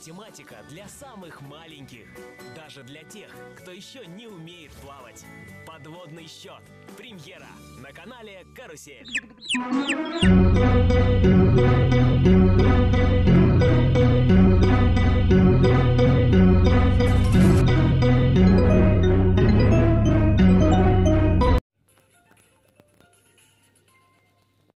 Математика для самых маленьких. Даже для тех, кто еще не умеет плавать. Подводный счет. Премьера на канале Карусель.